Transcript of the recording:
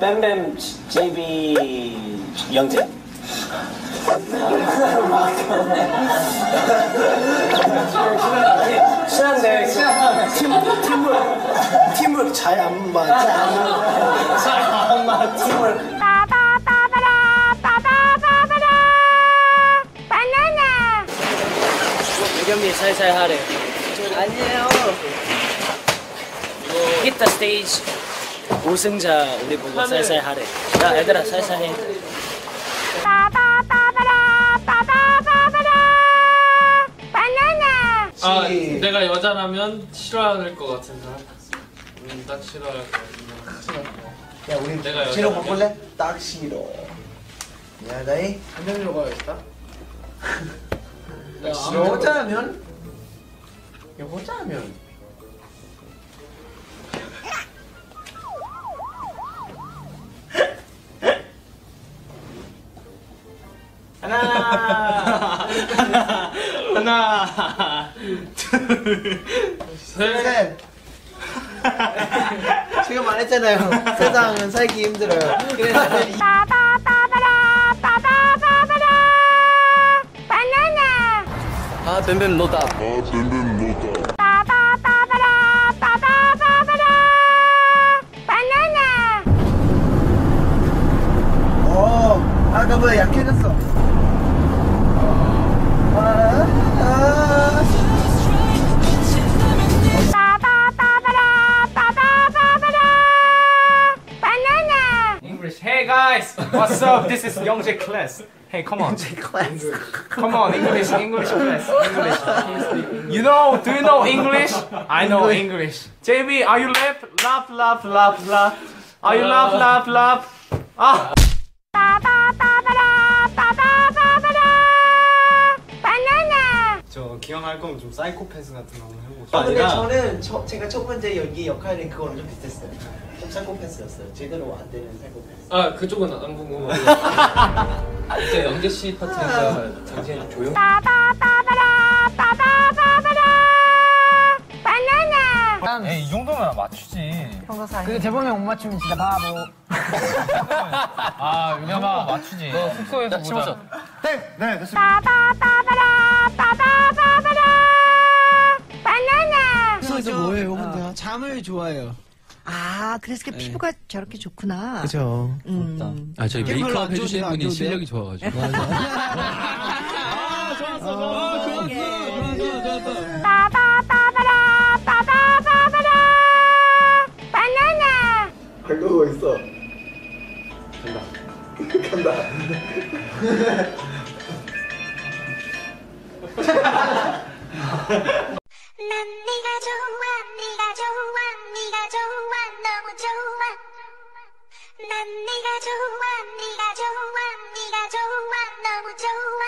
뱀뱀 JB 영재. 친한데 팀 팀을 팀을 잘안 맞아. 잘안 맞아. 팀을 유겸이 살살 하래. 아니에요. Hit the stage. 우승자 우리 보고 살살 하래. 야 얘들아 살살 해. 아 내가 여자라면 싫어할 것 같은 사람 음, 딱 싫어할 것 같은 야 우리 내가 싫어? 바꿀래? 딱 싫어 야 나이 한명으로 가야겠다 여자면 여자면 하나. 하나. 둘셋. 셋. 지금 말했잖아요. 세상은 살기 힘들어요. 그래서 바나나 아 뱀뱀 노답. 빠바바바라 빠바바바라 바나나 어 아까 뭐야 약해졌어 guys! What's up? This is Youngjae class. Hey, come on. class. Come on, English, English class. English. You know, do you know English? I know English. JB, are you left? Laugh, laugh, laugh, laugh. Are you laugh, laugh, laugh? Ah! 기왕할 거면 좀 사이코패스 같은 거 한번 해보고. 아, 근데 아니라 저는 저, 제가 첫 번째 연기 역할이 그거랑 좀 비슷했어요. 좀 사이코패스였어요. 제대로 안 되는 사이코패스. 아 그쪽은 안 궁금하고. 이제 영재 씨 파트니까 당신 조용. 바나나 에이, 이 정도면 맞추지. 그 대본에 못 맞추면 진짜 바보. 아, 유겸아 맞추지. 너 숙소에서 보자. 네 됐습니다. 빠바바바 그래서 뭐예요 혼자? 잠을 좋아해요. 아, 그래서 그 피부가 저렇게 좋구나. 그죠. 음. 아 저희 메이크업 안 분이? 실력이 좋아가지고. 빠바바바라 빠바바바라. 바나나. 걸고 있어. 간다 좋아. 난 네가 좋아 네가 좋아 네가 좋아. 너무 좋아